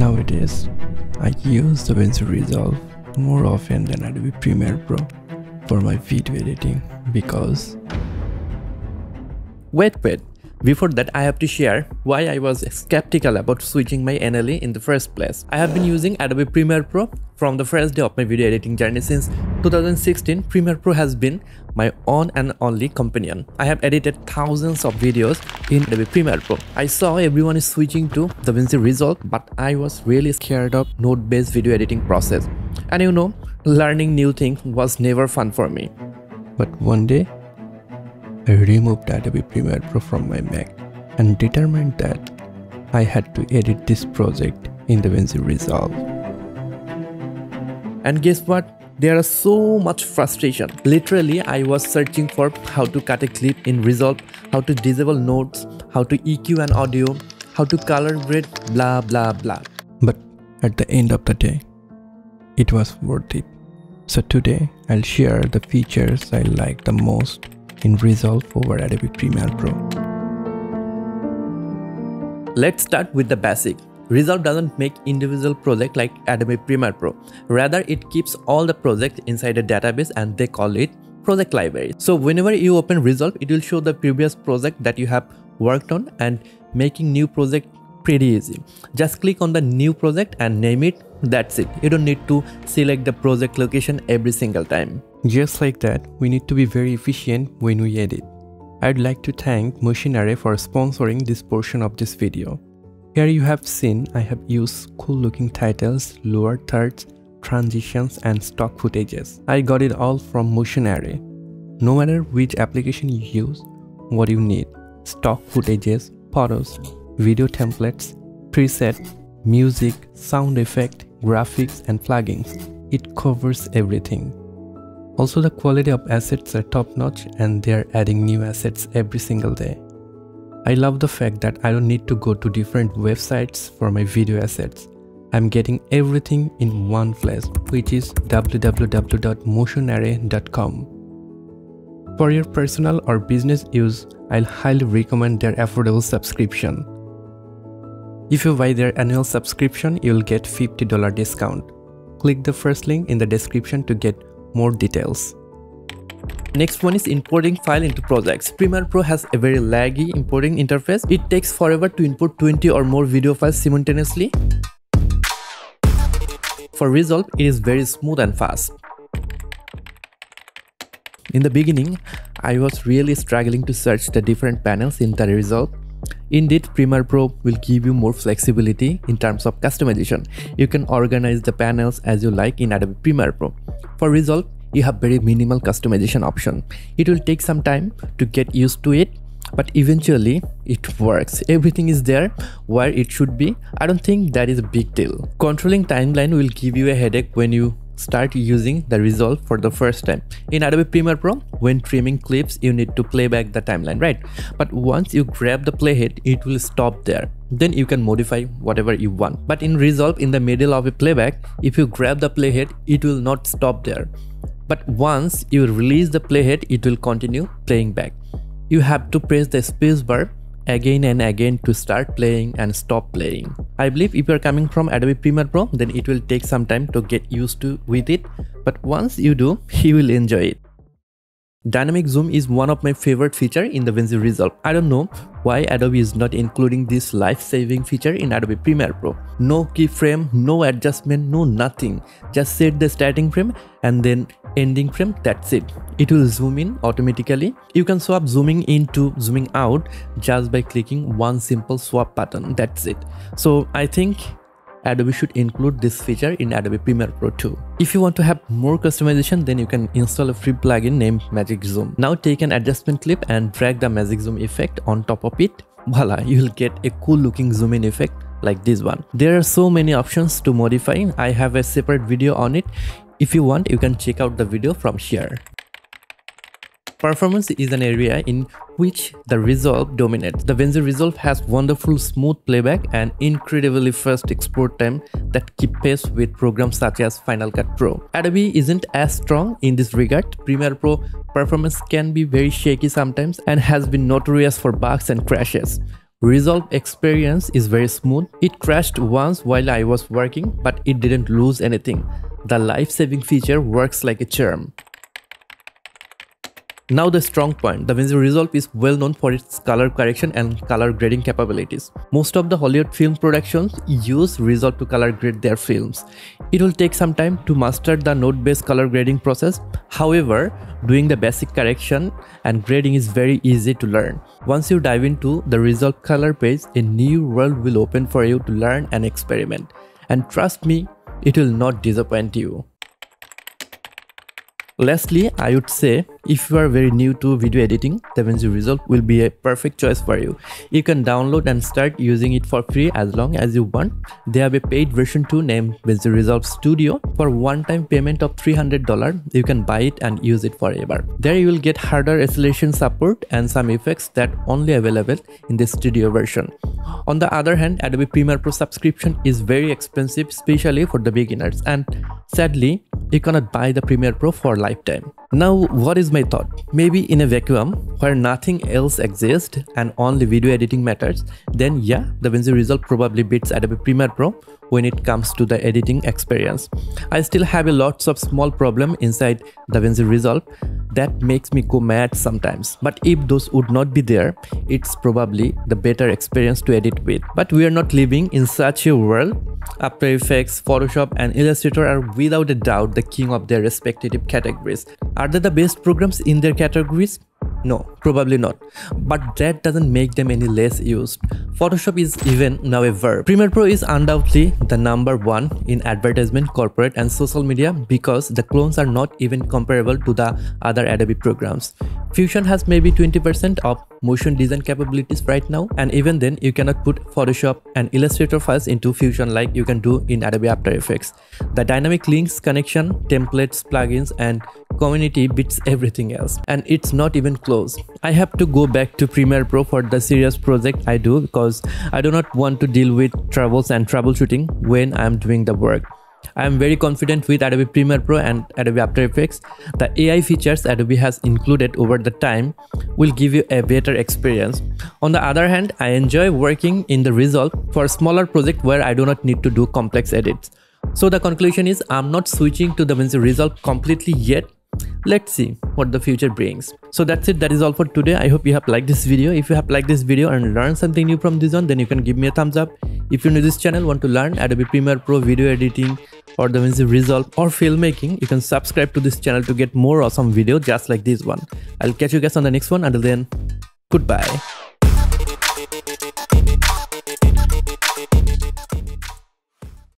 Nowadays, I use DaVinci Resolve more often than Adobe Premiere Pro for my video editing because wait. Before that, I have to share why I was skeptical about switching my NLE in the first place. I have been using Adobe Premiere Pro from the first day of my video editing journey since 2016. Premiere Pro has been my on and only companion. I have edited thousands of videos in Adobe Premiere Pro. I saw everyone is switching to DaVinci Resolve, but I was really scared of node-based video editing process. And you know, learning new things was never fun for me. But one day, I removed Adobe Premiere Pro from my Mac and determined that I had to edit this project in DaVinci Resolve. And guess what? There is so much frustration. Literally, I was searching for how to cut a clip in Resolve, how to disable nodes, how to EQ an audio, how to color grade, blah blah blah. But at the end of the day, it was worth it. So today, I'll share the features I like the most in Resolve over Adobe Premiere Pro. Let's start with the basic. Resolve doesn't make individual project like Adobe Premiere Pro. Rather, it keeps all the projects inside a database and they call it project library. So whenever you open Resolve, it will show the previous project that you have worked on and making new project pretty easy. Just click on the new project and name it. That's it. You don't need to select the project location every single time. Just like that, we need to be very efficient when we edit. I'd like to thank Motion Array for sponsoring this portion of this video. Here you have seen I have used cool looking titles, lower thirds, transitions and stock footages. I got it all from Motion Array. No matter which application you use, what you need, stock footages, photos, video templates, preset, music, sound effect, graphics and plugins. It covers everything. Also the quality of assets are top notch and they are adding new assets every single day. I love the fact that I don't need to go to different websites for my video assets. I'm getting everything in one place which is www.motionarray.com. For your personal or business use, I'll highly recommend their affordable subscription. If you buy their annual subscription, you'll get $50 discount. Click the first link in the description to get more details. Next one is importing file into projects. Premiere Pro has a very laggy importing interface. It takes forever to import 20 or more video files simultaneously. For Resolve, it is very smooth and fast. In the beginning, I was really struggling to search the different panels in the Resolve. Indeed, Premiere Pro will give you more flexibility in terms of customization. You can organize the panels as you like in Adobe Premiere Pro. For Resolve, you have very minimal customization option. It will take some time to get used to it, but eventually it works. Everything is there where it should be. I don't think that is a big deal. Controlling timeline will give you a headache when you start using the Resolve for the first time. In Adobe Premiere Pro, when trimming clips, you need to play back the timeline, right? But once you grab the playhead, it will stop there. Then you can modify whatever you want. But in Resolve, in the middle of a playback, if you grab the playhead, it will not stop there. But once you release the playhead, it will continue playing back. You have to press the spacebar again and again to start playing and stop playing. I believe if you are coming from Adobe Premiere Pro then it will take some time to get used to with it but once you do you will enjoy it. Dynamic zoom is one of my favorite feature in the DaVinci Resolve. I don't know why Adobe is not including this life-saving feature in Adobe Premiere Pro. No keyframe, no adjustment, no nothing. Just set the starting frame and then ending frame, that's it. It will zoom in automatically. You can swap zooming in to zooming out just by clicking one simple swap button, that's it. So I think Adobe should include this feature in Adobe Premiere Pro too. If you want to have more customization, then you can install a free plugin named Magic Zoom. Now take an adjustment clip and drag the Magic Zoom effect on top of it. Voila, you will get a cool looking zoom in effect like this one. There are so many options to modify. I have a separate video on it. If you want, you can check out the video from here. Performance is an area in which the Resolve dominates. The DaVinci Resolve has wonderful smooth playback and incredibly fast export time that keep pace with programs such as Final Cut Pro. Adobe isn't as strong in this regard. Premiere Pro performance can be very shaky sometimes and has been notorious for bugs and crashes. Resolve experience is very smooth. It crashed once while I was working, but it didn't lose anything. The life-saving feature works like a charm. Now the strong point, the DaVinci Resolve is well known for its color correction and color grading capabilities. Most of the Hollywood film productions use Resolve to color grade their films. It will take some time to master the node-based color grading process. However, doing the basic correction and grading is very easy to learn. Once you dive into the Resolve color page, a new world will open for you to learn and experiment. And trust me, it will not disappoint you. Lastly, I would say if you are very new to video editing, DaVinci Resolve will be a perfect choice for you. You can download and start using it for free as long as you want. They have a paid version too named DaVinci Resolve Studio. For one-time payment of $300, you can buy it and use it forever. There you will get hardware acceleration support and some effects that only available in the studio version. On the other hand, Adobe Premiere Pro subscription is very expensive, especially for the beginners. And sadly, you cannot buy the Premiere Pro for lifetime. Now, what is my thought? Maybe in a vacuum where nothing else exists and only video editing matters, then yeah, the DaVinci Resolve probably beats Adobe Premiere Pro when it comes to the editing experience. I still have a lots of small problem inside DaVinci Resolve that makes me go mad sometimes. But if those would not be there, it's probably the better experience to edit with. But we are not living in such a world. After Effects, Photoshop and Illustrator are without a doubt the king of their respective categories. Are they the best programs in their categories? No, probably not. But that doesn't make them any less used. Photoshop is even now a verb. Premiere Pro is undoubtedly the number one in advertisement, corporate and social media because the clones are not even comparable to the other Adobe programs. Fusion has maybe 20% of motion design capabilities right now and even then you cannot put Photoshop and Illustrator files into Fusion like you can do in Adobe After Effects. The dynamic links connection, templates, plugins and community beats everything else and it's not even close i have to go back to premiere pro for the serious project i do because i do not want to deal with troubles and troubleshooting when i am doing the work I am very confident with Adobe Premiere Pro and Adobe After Effects. The AI features Adobe has included over the time will give you a better experience. On the other hand, I enjoy working in the Resolve for smaller project where I do not need to do complex edits. So the conclusion is I'm not switching to the DaVinci Resolve completely yet let's see what the future brings. So that's it. That is all for today. I hope you have liked this video. If you have liked this video and learned something new from this one then you can give me a thumbs up. If you're new to this channel want to learn adobe premiere pro video editing or the DaVinci Resolve or filmmaking you can subscribe to this channel to get more awesome videos just like this one. I'll catch you guys on the next one. Until then goodbye